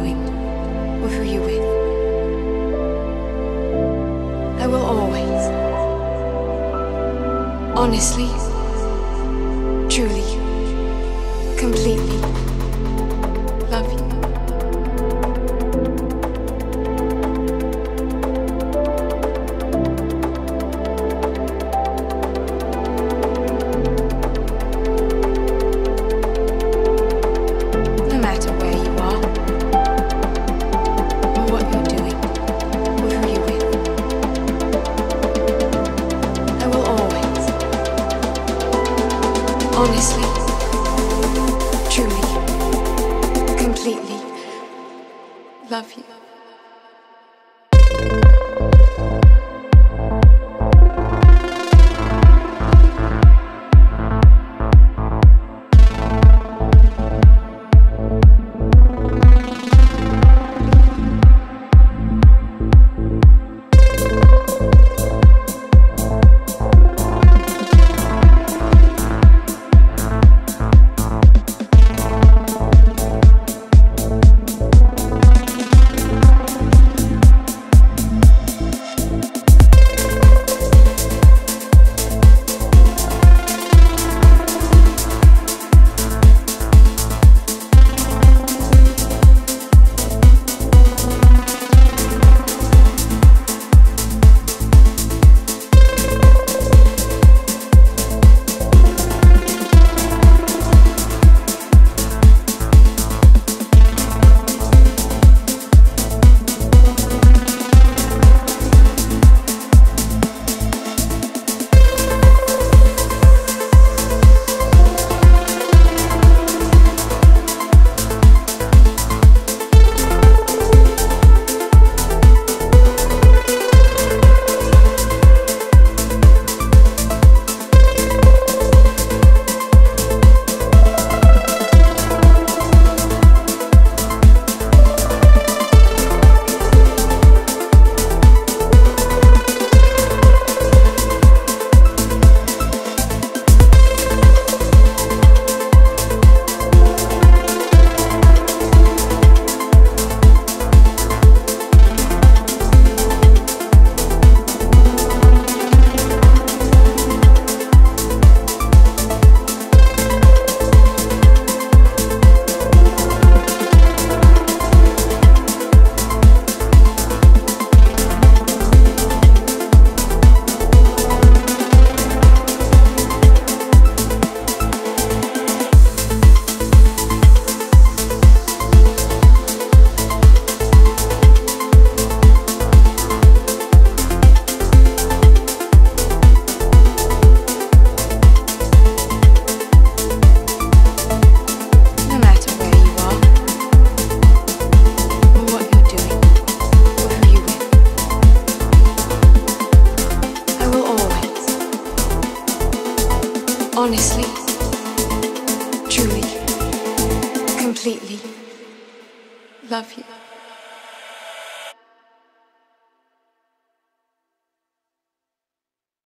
doing or who you're with. I will always, honestly, truly, completely. honestly, truly, completely. Love you. honestly, truly, completely. Love you.